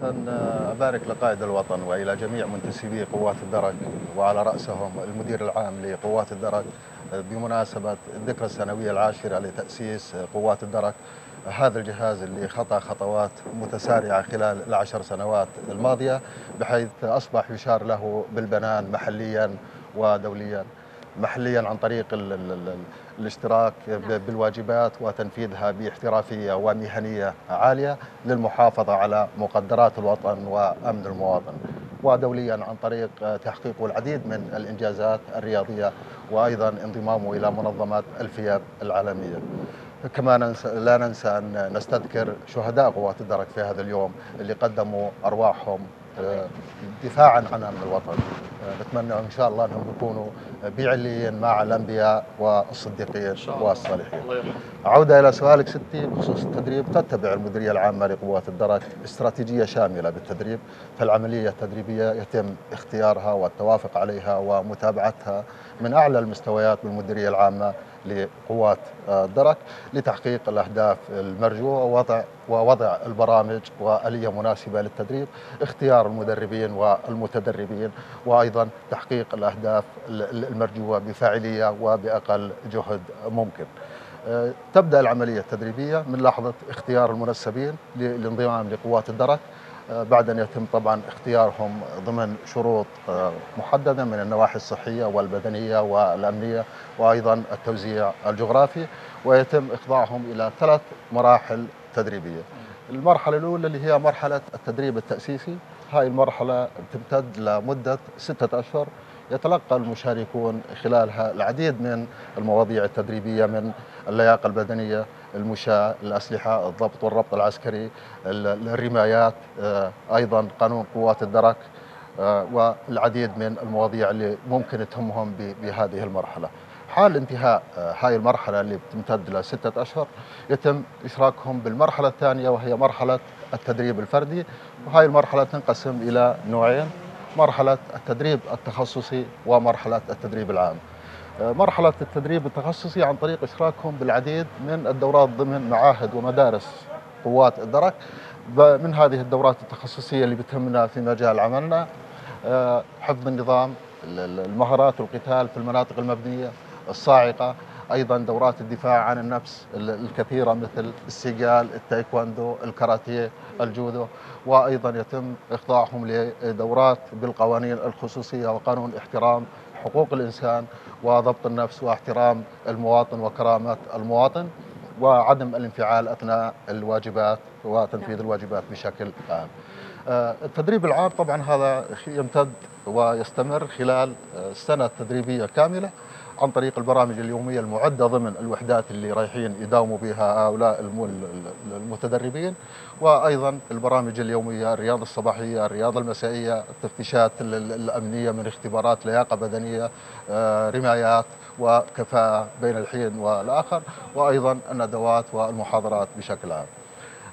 أبارك لقائد الوطن وإلى جميع منتسبي قوات الدرك وعلى رأسهم المدير العام لقوات الدرك بمناسبة الذكرى السنوية العاشرة لتأسيس قوات الدرك هذا الجهاز اللي خطى خطوات متسارعة خلال العشر سنوات الماضية بحيث أصبح يشار له بالبنان محليا ودوليا. محليا عن طريق ال ال ال الاشتراك بالواجبات وتنفيذها باحترافية ومهنية عالية للمحافظة على مقدرات الوطن وأمن المواطن ودوليا عن طريق تحقيق العديد من الإنجازات الرياضية وأيضا انضمامه إلى منظمة الفياب العالمية. كما لا ننسى أن نستذكر شهداء قوات الدرك في هذا اليوم اللي قدموا أرواحهم دفاعا عن امن الوطن. نتمنى إن شاء الله أنهم يكونوا بعليين مع الأنبياء والصديقين والصالحين. عوده إلى سؤالك ستي بخصوص التدريب. تتبع المديرية العامة لقوات الدرك استراتيجية شاملة بالتدريب. فالعملية التدريبية يتم اختيارها والتوافق عليها ومتابعتها. من أعلى المستويات بالمديرية العامة لقوات الدرك لتحقيق الأهداف المرجوه ووضع ووضع البرامج وآلية مناسبة للتدريب، اختيار المدربين والمتدربين وأيضا تحقيق الأهداف المرجوة بفاعلية وبأقل جهد ممكن. تبدأ العملية التدريبية من لحظة اختيار المنسبين للانضمام لقوات الدرك بعد أن يتم طبعا اختيارهم ضمن شروط محددة من النواحي الصحية والبدنية والأمنية وأيضا التوزيع الجغرافي ويتم إخضاعهم إلى ثلاث مراحل تدريبية. المرحلة الأولى اللي هي مرحلة التدريب التأسيسي. هاي المرحلة تمتد لمدة ستة أشهر. يتلقى المشاركون خلالها العديد من المواضيع التدريبية من اللياقة البدنية المشاة الأسلحة الضبط والربط العسكري الرمايات أيضا قانون قوات الدرك والعديد من المواضيع اللي ممكن تهمهم بهذه المرحلة. حال انتهاء هاي المرحلة اللي بتمتد لستة أشهر يتم إشراكهم بالمرحلة الثانية وهي مرحلة التدريب الفردي وهاي المرحلة تنقسم إلى نوعين. مرحلة التدريب التخصصي ومرحلة التدريب العام. مرحلة التدريب التخصصي عن طريق إشراكهم بالعديد من الدورات ضمن معاهد ومدارس قوات الدرك. من هذه الدورات التخصصية اللي بتهمنا في مجال عملنا حفظ النظام المهارات والقتال في المناطق المبنية الصاعقة أيضا دورات الدفاع عن النفس الكثيرة مثل السيجال، التايكواندو، الكاراتيه، الجودو. وأيضا يتم إخضاعهم لدورات بالقوانين الخصوصية وقانون احترام حقوق الإنسان وضبط النفس واحترام المواطن وكرامة المواطن وعدم الانفعال أثناء الواجبات وتنفيذ الواجبات بشكل عام. التدريب العام طبعا هذا يمتد ويستمر خلال سنه تدريبيه كاملة. عن طريق البرامج اليومية المعدة ضمن الوحدات اللي رايحين يداوموا بها هؤلاء المتدربين وأيضا البرامج اليومية الرياضة الصباحية، الرياضة المسائية، التفتيشات الأمنية من اختبارات لياقة بدنية، رمايات وكفاءة بين الحين والآخر وأيضا الندوات والمحاضرات بشكل عام.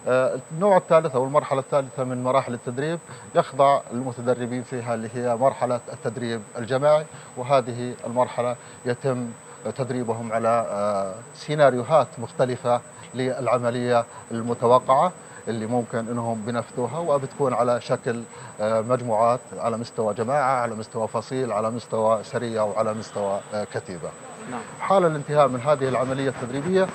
النوع الثالث أو المرحلة الثالثة من مراحل التدريب يخضع المتدربين فيها اللي هي مرحلة التدريب الجماعي وهذه المرحلة يتم تدريبهم على سيناريوهات مختلفة للعملية المتوقعة اللي ممكن إنهم بنفذوها وبتكون على شكل مجموعات على مستوى جماعة، على مستوى فصيل، على مستوى سريه وعلى مستوى كتيبة. نعم. حال الانتهاء من هذه العملية التدريبية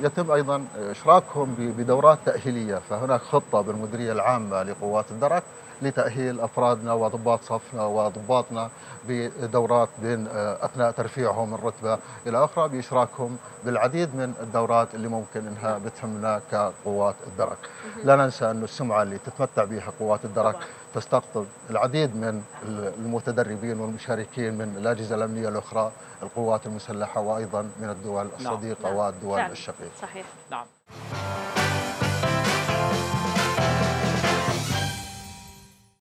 يتم أيضا إشراكهم بدورات تأهيلية فهناك خطة بالمديرية العامة لقوات الدرك لتأهيل أفرادنا وضباط صفنا وضباطنا بدورات بين أثناء ترفيعهم من رتبه إلى أخرى بإشراكهم بالعديد من الدورات اللي ممكن إنها بتهمنا كقوات الدرك. لا ننسى انه السمعة اللي تتمتع بها قوات الدرك تستقطب العديد من المتدربين والمشاركين من الأجهزة الأمنية الأخرى، القوات المسلحة وأيضا من الدول الصديقة نعم. والدول فعلا. الشقيقة. صحيح. نعم